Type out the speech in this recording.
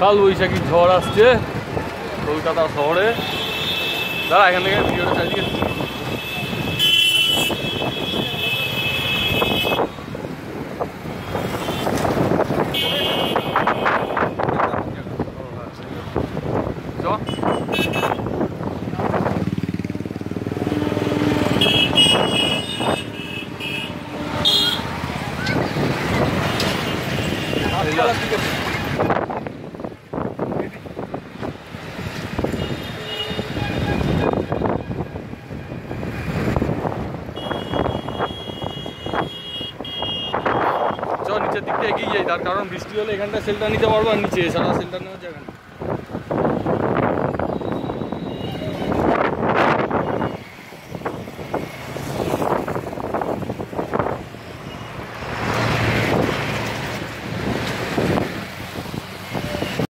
কাল বৈশাখী ঝড় আসছে কলকাতা শহরে। দাঁড়া এখান থেকে ভিডিওটা চারিদিকে চ চ নিচের দিকটা এগিয়ে যাই, তার কারণ বৃষ্টি হলে এখানটা সেলটা নিতে পারব আর নিচে এছাড়া সেলটা নেওয়ার জায়গা নেই।